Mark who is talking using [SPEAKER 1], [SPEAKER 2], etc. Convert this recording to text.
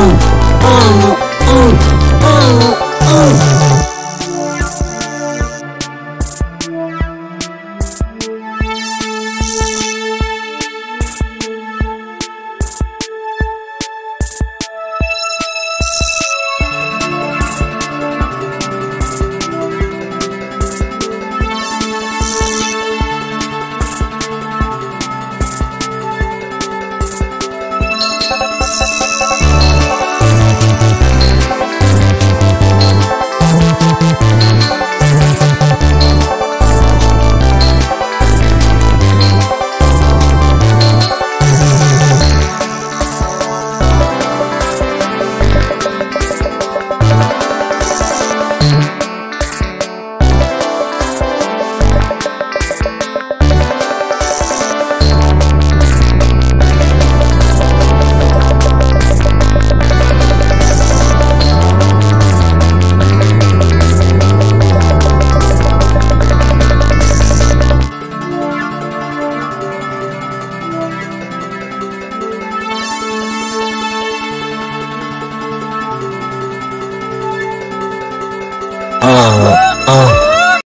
[SPEAKER 1] Oh. 啊。